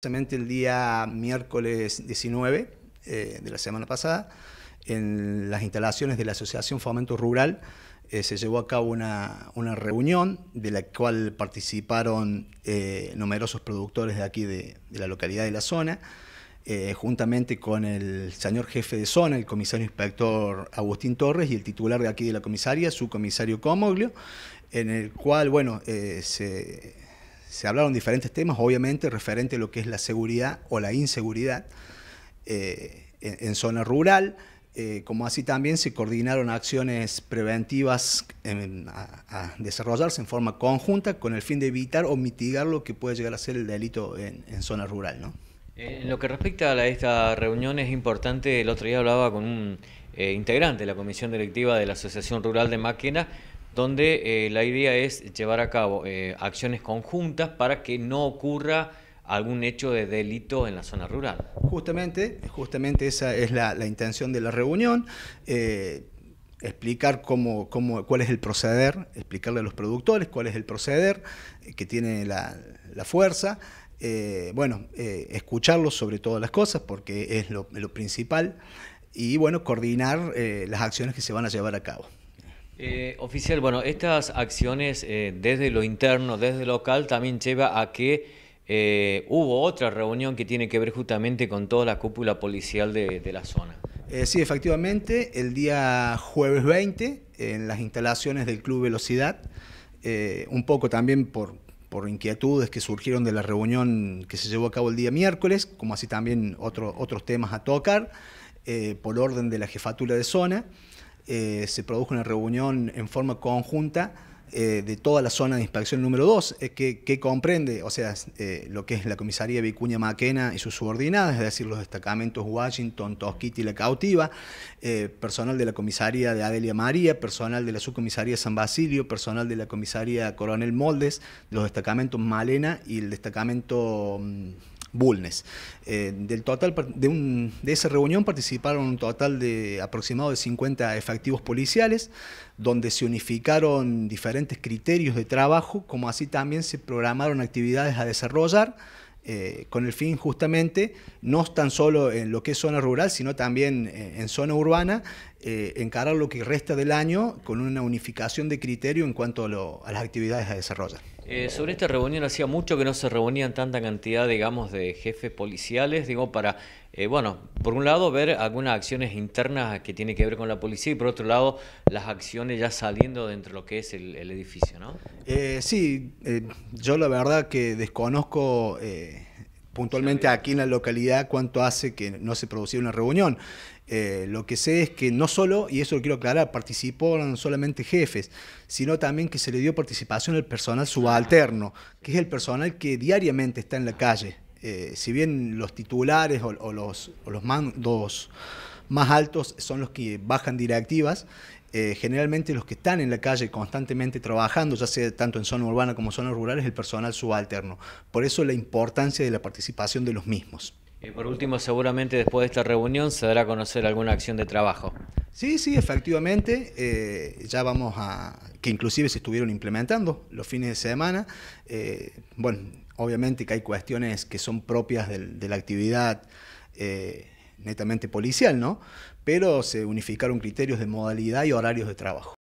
Precisamente el día miércoles 19 eh, de la semana pasada, en las instalaciones de la Asociación Fomento Rural, eh, se llevó a cabo una, reunión de la cual participaron eh, numerosos productores de aquí de, la localidad de la zona, juntamente con el señor jefe de zona, el comisario inspector Agustín Torres y el titular de aquí de la comisaría, su comisario Comoglio, en el cual, bueno, se se hablaron diferentes temas, obviamente referente a lo que es la seguridad o la inseguridad eh, en, zona rural, eh, como así también se coordinaron acciones preventivas a, desarrollarse en forma conjunta con el fin de evitar o mitigar lo que puede llegar a ser el delito en, zona rural. ¿no? En lo que respecta a esta reunión es importante, el otro día hablaba con un eh, integrante de la comisión directiva de la Asociación Rural de Máquina, donde eh, la idea es llevar a cabo eh, acciones conjuntas para que no ocurra algún hecho de delito en la zona rural. Justamente, justamente esa es la, intención de la reunión. Eh, explicar cómo, cómo, cuál es el proceder, explicarle a los productores cuál es el proceder que tiene la, fuerza, bueno, escucharlos sobre todas las cosas porque es lo, lo principal y bueno, coordinar las acciones que se van a llevar a cabo. Eh, oficial, bueno, estas acciones eh, desde lo interno, desde lo local, también lleva a que eh, hubo otra reunión que tiene que ver justamente con toda la cúpula policial de, la zona. sí, efectivamente, el día jueves 20, en las instalaciones del Club Velocidad, un poco también por, por inquietudes que surgieron de la reunión que se llevó a cabo el día miércoles, como así también otros temas a tocar, por orden de la jefatura de zona. Eh, se produjo una reunión en forma conjunta eh, de toda la zona de inspección número 2, eh, que, comprende, o sea, lo que es la comisaría Vicuña Maquena y sus subordinadas, es decir, los destacamentos Washington, Tosquita y La Cautiva, personal de la comisaría de Adelia María, personal de la subcomisaría San Basilio, personal de la comisaría Coronel Moldes, los destacamentos Malena y el destacamento mm, Bulnes. Eh, del total de, de, esa reunión participaron un total de aproximado de 50 efectivos policiales, donde se unificaron diferentes criterios de trabajo, como así también se programaron actividades a desarrollar. Eh, con el fin justamente, no tan solo en lo que es zona rural, sino también eh, en zona urbana, encarar lo que resta del año con una unificación de criterio en cuanto a las actividades a desarrollar. Eh, sobre esta reunión hacía mucho que no se reunían tanta cantidad, digamos, de jefes policiales, digo, para, eh, bueno, por un lado ver algunas acciones internas que tienen que ver con la policía y por otro lado las acciones ya saliendo dentro de lo que es el, edificio, ¿no? Eh, sí, yo la verdad que desconozco puntualmente aquí en la localidad cuánto hace que no se producía una reunión. Eh, lo que sé es que no solo, y eso lo quiero aclarar, participó no solamente jefes, sino también que se le dio participación al personal subalterno, que es el personal que diariamente está en la calle. Eh, si bien los titulares o, los, los mandos más altos son los que bajan directivas, eh, generalmente los que están en la calle constantemente trabajando, ya sea tanto en zona urbana como en zona rural, es el personal subalterno. Por eso la importancia de la participación de los mismos. Y por último, seguramente después de esta reunión se dará a conocer alguna acción de trabajo. Sí, sí, efectivamente, eh, ya vamos a, que inclusive se estuvieron implementando los fines de semana. Eh, bueno, obviamente que hay cuestiones que son propias de, la actividad eh, netamente policial, ¿no? Pero se unificaron criterios de modalidad y horarios de trabajo.